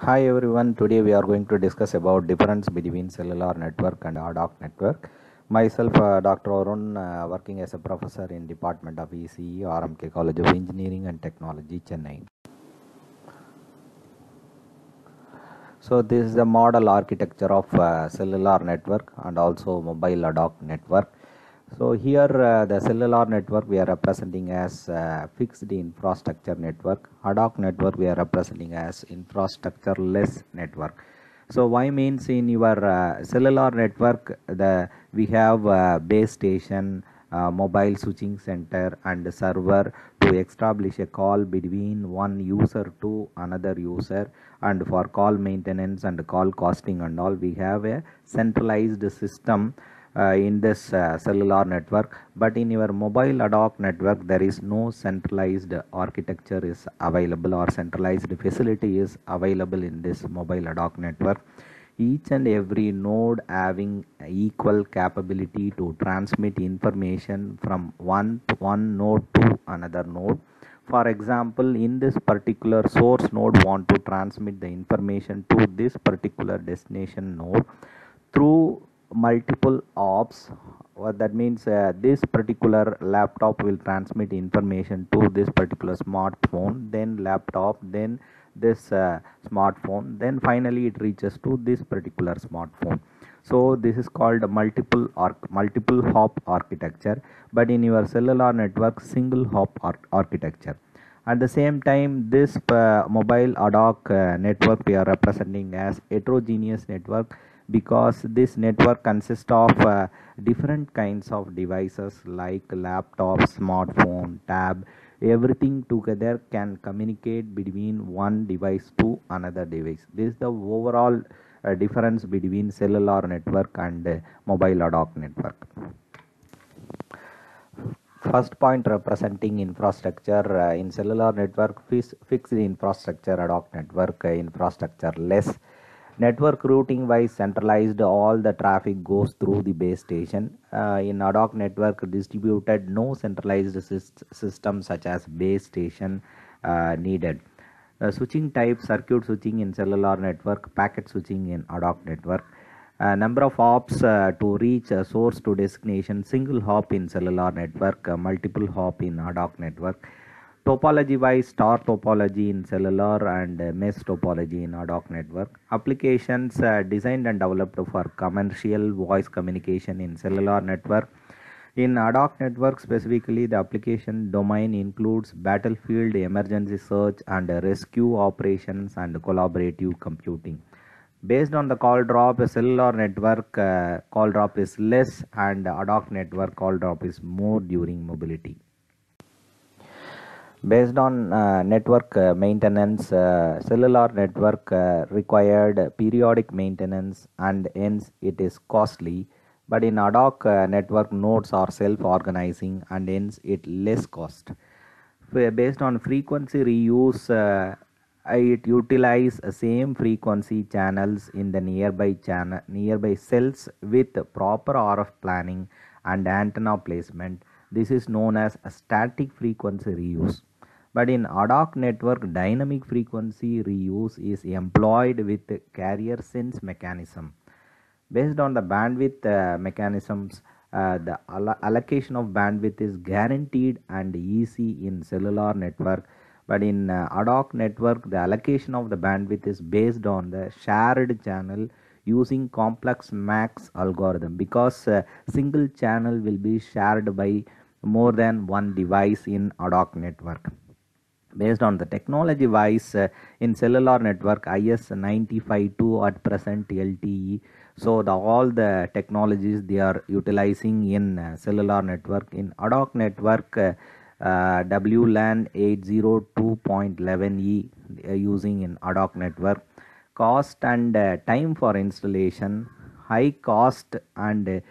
Hi everyone, today we are going to discuss about difference between cellular network and ad hoc network. Myself, uh, Dr. Arun, uh, working as a professor in Department of ECE, RMK College of Engineering and Technology, Chennai. So this is the model architecture of uh, cellular network and also mobile ad hoc network. So here uh, the cellular network we are representing as uh, fixed infrastructure network. Ad hoc network we are representing as infrastructure less network. So why means in your uh, cellular network the we have uh, base station, uh, mobile switching center and server to establish a call between one user to another user and for call maintenance and call costing and all we have a centralized system in this uh, cellular network but in your mobile ad hoc network there is no centralized architecture is available or centralized facility is available in this mobile ad hoc network. Each and every node having equal capability to transmit information from one one node to another node. For example in this particular source node want to transmit the information to this particular destination node through multiple hops what that means uh, this particular laptop will transmit information to this particular smartphone then laptop then this uh, smartphone then finally it reaches to this particular smartphone. So this is called multiple or multiple hop architecture but in your cellular network single hop ar- architecture. At the same time this uh, mobile ad hoc uh, network we are representing as heterogeneous network because this network consists of uh, different kinds of devices like laptop smartphone tab. Everything together can communicate between one device to another device. This is the overall uh, difference between cellular network and uh, mobile ad hoc network. First point representing infrastructure uh, in cellular network fix, fixed infrastructure ad hoc network uh, infrastructure less network routing wise centralized all the traffic goes through the base station. Uh, in ad hoc network distributed no centralized syst- system such as base station uh, needed. Uh, switching type circuit switching in cellular network packet switching in ad hoc network. Uh, number of hops uh, to reach a source to destination single hop in cellular network uh, multiple hop in ad hoc network topology wise star topology in cellular and mesh topology in ad hoc network. Applications uh, designed and developed for commercial voice communication in cellular network. In ad hoc network specifically the application domain includes battlefield emergency search and rescue operations and collaborative computing. Based on the call drop a cellular network uh, call drop is less and ad hoc network call drop is more during mobility based on uh, network uh, maintenance uh, cellular network uh, required periodic maintenance and hence it is costly. But in ad hoc uh, network nodes are self organizing and hence it less cost. Based on frequency reuse uh, it utilize same frequency channels in the nearby channel nearby cells with proper RF planning and antenna placement. This is known as static frequency reuse but in ad hoc network dynamic frequency reuse is employed with carrier sense mechanism. Based on the bandwidth uh, mechanisms uh, the allo- allocation of bandwidth is guaranteed and easy in cellular network. But in uh, ad hoc network the allocation of the bandwidth is based on the shared channel using complex MAC algorithm because uh, single channel will be shared by more than one device in ad hoc network based on the technology wise uh, in cellular network is 952 at present lte so the all the technologies they are utilizing in uh, cellular network in ad hoc network uh, uh, wlan 802.11e uh, using in ad hoc network. Cost and uh, time for installation high cost and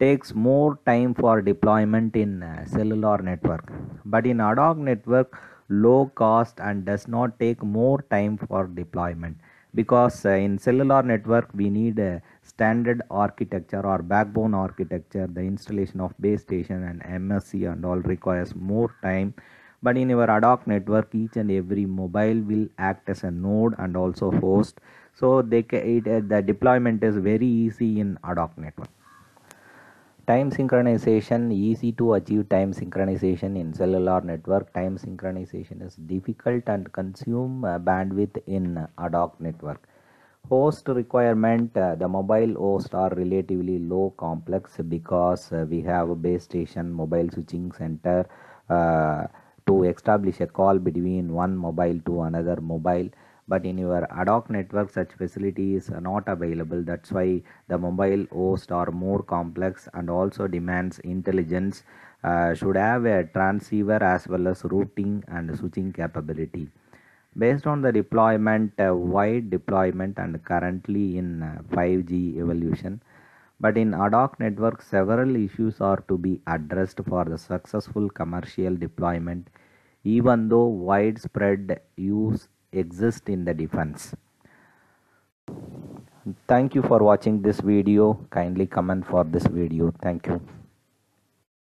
takes more time for deployment in cellular network. But in ad hoc network low cost and does not take more time for deployment. Because uh, in cellular network we need a standard architecture or backbone architecture. The installation of base station and msc and all requires more time. But in your ad hoc network each and every mobile will act as a node and also host. So they it, uh, the deployment is very easy in ad hoc network time synchronization easy to achieve time synchronization in cellular network. Time synchronization is difficult and consume uh, bandwidth in ad hoc network. Host requirement uh, the mobile host are relatively low complex because uh, we have a base station mobile switching center uh, to establish a call between one mobile to another mobile but in your ad hoc network such facilities are not available. That's why the mobile host are more complex and also demands intelligence uh, should have a transceiver as well as routing and switching capability. Based on the deployment uh, wide deployment and currently in uh, 5g evolution but in ad hoc network several issues are to be addressed for the successful commercial deployment. Even though widespread use exists in the defense. Thank you for watching this video. Kindly comment for this video. Thank you